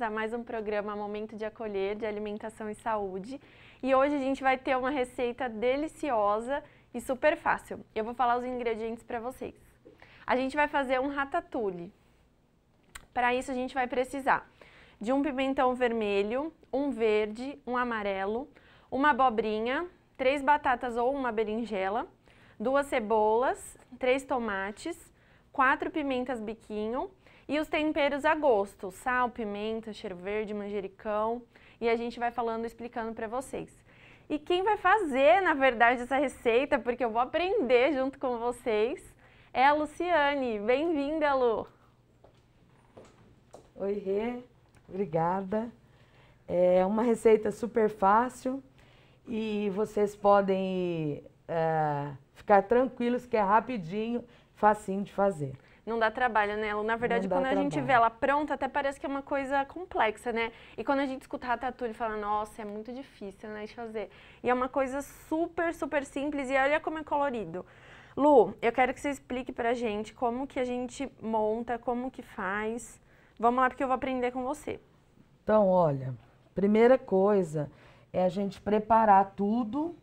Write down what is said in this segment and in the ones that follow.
bem-vindas a mais um programa Momento de Acolher de Alimentação e Saúde. E hoje a gente vai ter uma receita deliciosa e super fácil. Eu vou falar os ingredientes para vocês. A gente vai fazer um ratatouille. Para isso a gente vai precisar de um pimentão vermelho, um verde, um amarelo, uma abobrinha, três batatas ou uma berinjela, duas cebolas, três tomates, quatro pimentas biquinho e os temperos a gosto, sal, pimenta, cheiro verde, manjericão. E a gente vai falando, explicando para vocês. E quem vai fazer, na verdade, essa receita, porque eu vou aprender junto com vocês, é a Luciane. Bem-vinda, Lu! Oi, Rê. Obrigada. É uma receita super fácil e vocês podem é, ficar tranquilos que é rapidinho, facinho de fazer. Não dá trabalho, né? Na verdade, quando a gente vê ela pronta, até parece que é uma coisa complexa, né? E quando a gente escuta ratatouille, fala, nossa, é muito difícil, né, de fazer. E é uma coisa super, super simples e olha como é colorido. Lu, eu quero que você explique pra gente como que a gente monta, como que faz. Vamos lá, porque eu vou aprender com você. Então, olha, primeira coisa é a gente preparar tudo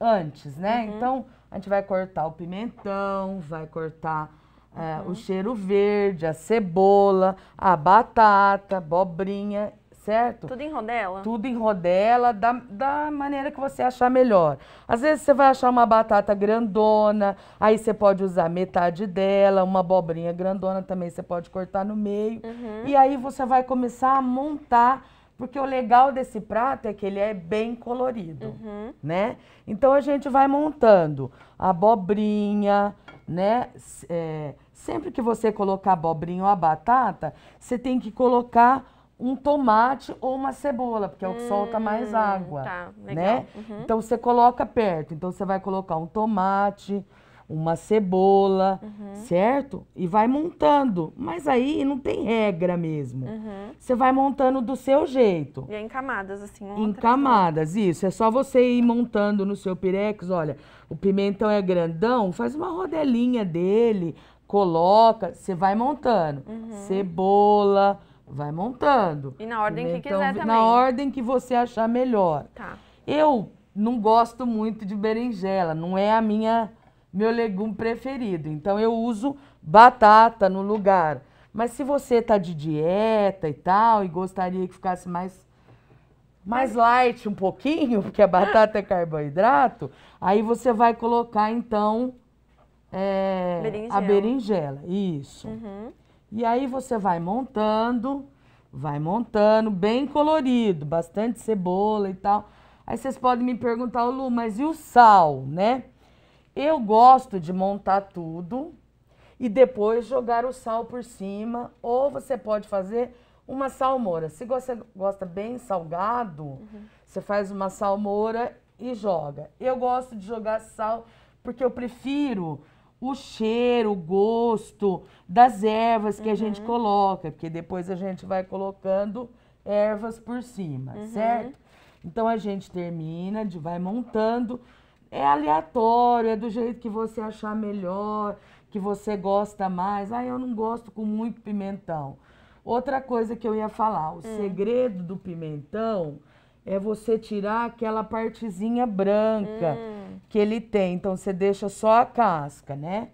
antes, né? Uhum. Então, a gente vai cortar o pimentão, vai cortar é, uhum. o cheiro verde, a cebola, a batata, abobrinha, certo? Tudo em rodela? Tudo em rodela, da, da maneira que você achar melhor. Às vezes você vai achar uma batata grandona, aí você pode usar metade dela, uma abobrinha grandona também você pode cortar no meio. Uhum. E aí você vai começar a montar porque o legal desse prato é que ele é bem colorido, uhum. né? Então a gente vai montando a abobrinha, né? É, sempre que você colocar abobrinha ou a batata, você tem que colocar um tomate ou uma cebola, porque é o que hum, solta mais água, tá, né? Uhum. Então você coloca perto. Então você vai colocar um tomate, uma cebola, uhum. certo? E vai montando. Mas aí não tem regra mesmo. Uhum. Você vai montando do seu jeito. E é em camadas, assim. Em camadas, isso. É só você ir montando no seu pirex. Olha, o pimentão é grandão, faz uma rodelinha dele, coloca, você vai montando. Uhum. Cebola, vai montando. E na ordem pimentão, que quiser também. Na ordem que você achar melhor. Tá. Eu não gosto muito de berinjela, não é a minha meu legume preferido. Então eu uso batata no lugar. Mas se você está de dieta e tal e gostaria que ficasse mais mais light um pouquinho, porque a batata é carboidrato, aí você vai colocar então é, berinjela. a berinjela. Isso. Uhum. E aí você vai montando, vai montando, bem colorido, bastante cebola e tal. Aí vocês podem me perguntar, Lu, mas e o sal, né? Eu gosto de montar tudo e depois jogar o sal por cima. Ou você pode fazer uma salmoura. Se você gosta bem salgado, uhum. você faz uma salmoura e joga. Eu gosto de jogar sal porque eu prefiro o cheiro, o gosto das ervas que uhum. a gente uhum. coloca, porque depois a gente vai colocando ervas por cima, uhum. certo? Então a gente termina, de vai montando é aleatório, é do jeito que você achar melhor, que você gosta mais. Ah, eu não gosto com muito pimentão. Outra coisa que eu ia falar, o hum. segredo do pimentão é você tirar aquela partezinha branca hum. que ele tem. Então você deixa só a casca, né?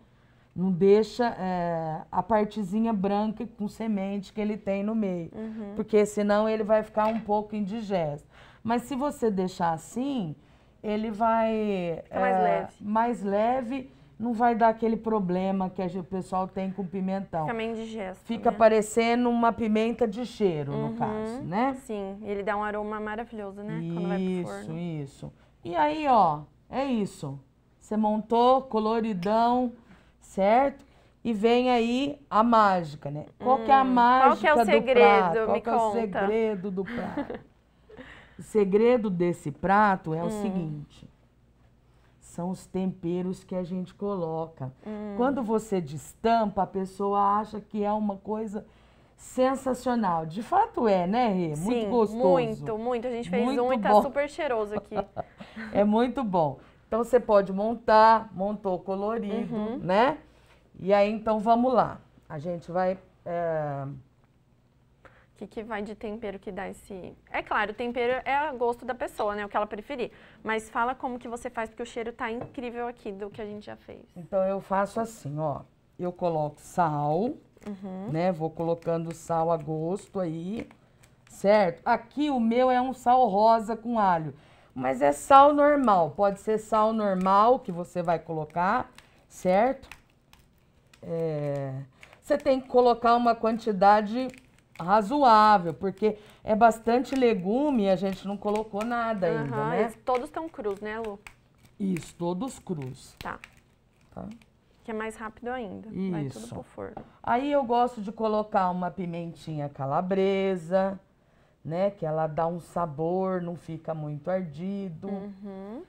Não deixa é, a partezinha branca com semente que ele tem no meio. Uhum. Porque senão ele vai ficar um pouco indigesto. Mas se você deixar assim, ele vai Fica mais é, leve. mais leve, não vai dar aquele problema que o pessoal tem com pimentão. Fica meio indigesto. Fica né? parecendo uma pimenta de cheiro, uhum, no caso, né? Sim, ele dá um aroma maravilhoso, né? Isso, Quando vai pro forno. isso. E aí, ó, é isso. Você montou coloridão, certo? E vem aí a mágica, né? Qual hum, que é a mágica qual que é o segredo? Qual que é o segredo do prato? O segredo desse prato é hum. o seguinte: são os temperos que a gente coloca. Hum. Quando você destampa, a pessoa acha que é uma coisa sensacional. De fato é, né, Rê? Muito Sim, gostoso. Muito, muito. A gente fez muito um e tá super cheiroso aqui. é muito bom. Então você pode montar, montou colorido, uhum. né? E aí então vamos lá. A gente vai é, O que, que vai de tempero que dá esse... É claro, o tempero é a gosto da pessoa, né? O que ela preferir. Mas fala como que você faz, porque o cheiro tá incrível aqui do que a gente já fez. Então, eu faço assim, ó. Eu coloco sal, uhum. né? Vou colocando sal a gosto aí, certo? Aqui o meu é um sal rosa com alho. Mas é sal normal. Pode ser sal normal que você vai colocar, certo? É... Você tem que colocar uma quantidade razoável, porque é bastante legume e a gente não colocou nada uhum, ainda, né? Todos estão crus, né, Lu? Isso, todos crus. Tá. Tá. Que é mais rápido ainda. Isso. Vai tudo pro forno. Aí eu gosto de colocar uma pimentinha calabresa, né? Que ela dá um sabor, não fica muito ardido. Uhum.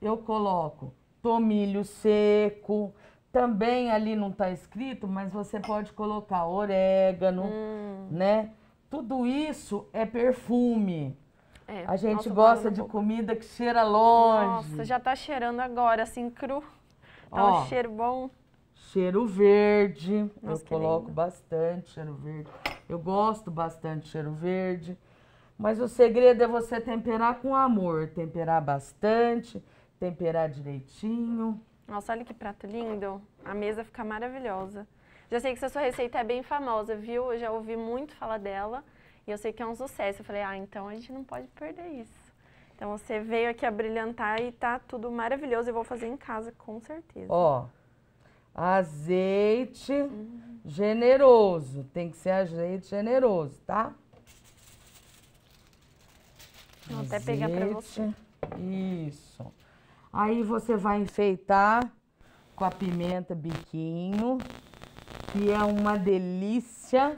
Eu coloco tomilho seco, também ali não está escrito, mas você pode colocar orégano, hum. né? Tudo isso é perfume. É, a gente gosta de comida que cheira longe. Nossa, já está cheirando agora, assim, cru. Tá Ó, um cheiro bom. Cheiro verde, nossa, eu coloco lindo. bastante cheiro verde. Eu gosto bastante de cheiro verde. Mas o segredo é você temperar com amor. Temperar bastante, temperar direitinho. Nossa, olha que prato lindo. A mesa fica maravilhosa. Já sei que essa sua receita é bem famosa, viu? Eu já ouvi muito falar dela e eu sei que é um sucesso. Eu falei, ah, então a gente não pode perder isso. Então você veio aqui a brilhantar e tá tudo maravilhoso. Eu vou fazer em casa, com certeza. Ó, azeite uhum. generoso. Tem que ser azeite generoso, tá? Vou azeite, até pegar pra você. Isso. Aí você vai enfeitar com a pimenta biquinho, que é uma delícia.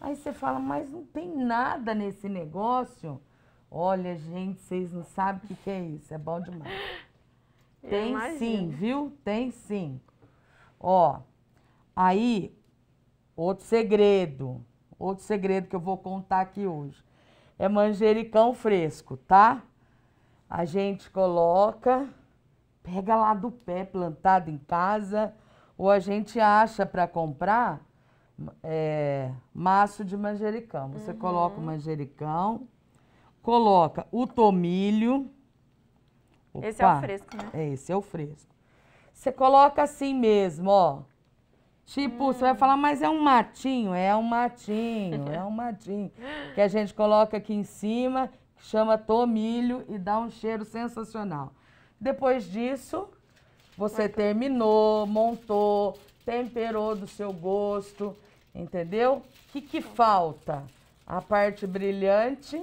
Aí você fala, mas não tem nada nesse negócio. Olha, gente, vocês não sabem o que, que é isso. É bom demais. Eu tem imagino. sim, viu? Tem sim. Ó, aí, outro segredo. Outro segredo que eu vou contar aqui hoje. É manjericão fresco, tá? A gente coloca, pega lá do pé plantado em casa, ou a gente acha para comprar é, maço de manjericão. Você uhum. coloca o manjericão, coloca o tomilho. Opa, esse é o fresco, né? É, esse é o fresco. Você coloca assim mesmo, ó. Tipo, hum. você vai falar, mas é um matinho? É um matinho, é um matinho. Que a gente coloca aqui em cima chama tomilho e dá um cheiro sensacional. Depois disso, você terminou, montou, temperou do seu gosto, entendeu? O que, que falta? A parte brilhante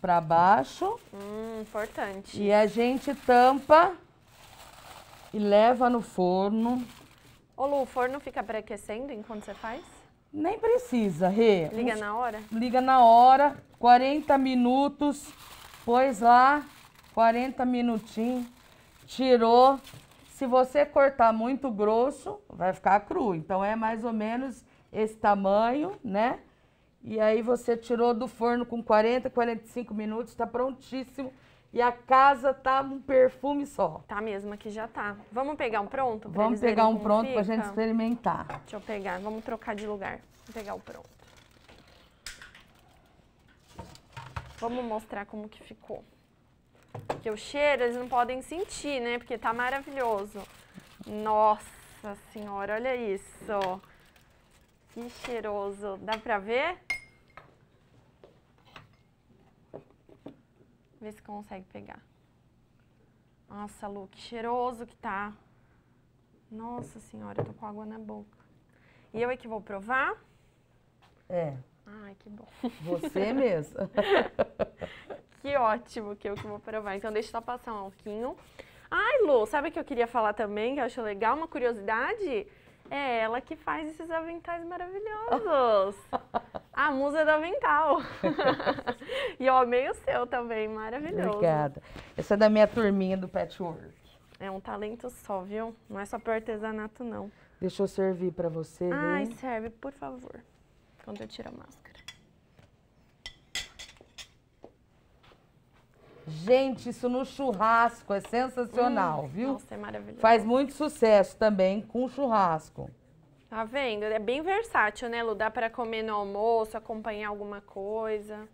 para baixo. Hum, importante. E a gente tampa e leva no forno. Ô Lu, o forno fica pré-aquecendo enquanto você faz? Nem precisa, Rê. Liga na hora? Liga na hora, 40 minutos, pôs lá, 40 minutinhos, tirou. Se você cortar muito grosso, vai ficar cru. Então é mais ou menos esse tamanho, né? E aí você tirou do forno com 40, 45 minutos, está prontíssimo. E a casa tá um perfume só. Tá mesmo, aqui já tá. Vamos pegar um pronto? Vamos pegar um pronto fica? pra gente experimentar. Deixa eu pegar, vamos trocar de lugar. Vou pegar o pronto. Vamos mostrar como que ficou. Porque o cheiro eles não podem sentir, né? Porque tá maravilhoso. Nossa senhora, olha isso. Que cheiroso. Dá pra ver? Vê se consegue pegar. Nossa, Lu, que cheiroso que tá. Nossa senhora, eu tô com água na boca. E eu é que vou provar? É. Ai, que bom. Você mesmo. que ótimo que eu que vou provar. Então deixa eu só passar um alquinho. Ai, Lu, sabe o que eu queria falar também, que eu acho legal, uma curiosidade? É ela que faz esses aventais maravilhosos. A musa do avental. e eu amei o seu também, maravilhoso. Obrigada. Essa é da minha turminha do patchwork. É um talento só, viu? Não é só para artesanato, não. Deixa eu servir para você. Ai, serve, por favor. Quando eu tiro a máscara. Gente, isso no churrasco é sensacional, hum, viu? Nossa, é maravilhoso. Faz muito sucesso também com churrasco. Tá vendo? É bem versátil, né, Lu? Dá pra comer no almoço, acompanhar alguma coisa.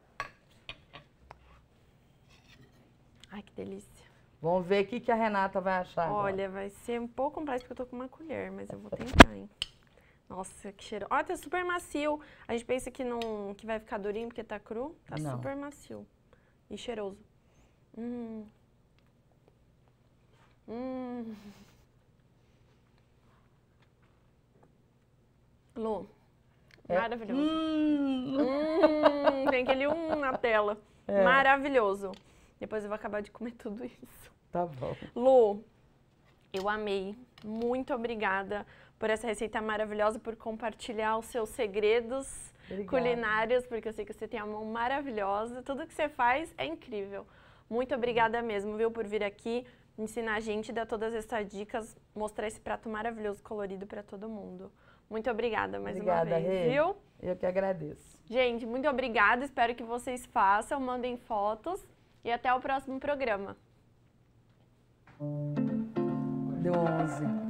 Ai, que delícia. Vamos ver o que, que a Renata vai achar Olha, agora. vai ser um pouco complexo porque eu tô com uma colher, mas eu vou tentar, hein. Nossa, que cheiro. Olha, tá super macio. A gente pensa que, não, que vai ficar durinho porque tá cru. Tá não. super macio. E cheiroso. Hum. Hum. Lu, é. maravilhoso. Hum. Hum, tem aquele um na tela. É. Maravilhoso. Depois eu vou acabar de comer tudo isso. Tá bom. Lu, eu amei. Muito obrigada por essa receita maravilhosa, por compartilhar os seus segredos Obrigada. culinários, porque eu sei que você tem a mão maravilhosa. Tudo que você faz é incrível. Muito obrigada mesmo, viu, por vir aqui ensinar a gente, dar todas essas dicas, mostrar esse prato maravilhoso, colorido para todo mundo. Muito obrigada mais obrigada, uma vez, Rê. viu? Eu que agradeço. Gente, muito obrigada. Espero que vocês façam, mandem fotos e até o próximo programa. Deu 11.